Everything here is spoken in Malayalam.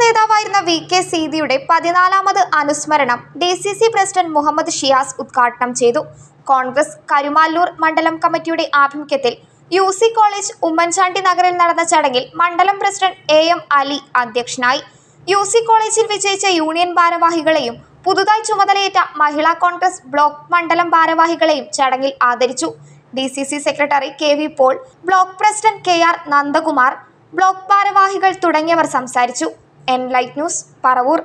നേതാവായിരുന്ന വി കെ സീതിയുടെ പതിനാലാമത് അനുസ്മരണം D C C president Muhammad Shiyas ഉദ്ഘാടനം ചെയ്തു. കോൺഗ്രസ് കരുമാല്ലൂർ മണ്ഡലം കമ്മിറ്റിയുടെ ആഭിമുഖ്യത്തിൽ യു സി കോളേജ് ഉമ്മൻചാണ്ടി നഗറിൽ നടന്ന ചടങ്ങിൽ മണ്ഡലം പ്രസിഡന്റ് എ എം അലി അധ്യക്ഷനായി. യു സി കോളേജിൽ വിജയിച്ച യൂണിയൻ ഭാരവാഹികളെയും പുതുതായി ചുമതലയേറ്റ മഹിളാ കോൺഗ്രസ് ബ്ലോക്ക് മണ്ഡലം ഭാരവാഹികളെയും ചടങ്ങിൽ ആദരിച്ചു. D C C secretary K V Paul block president K R Nandakumar block ഭാരവാഹികൾ തുടങ്ങിയവർ സംസാരിച്ചു. N light news Paravur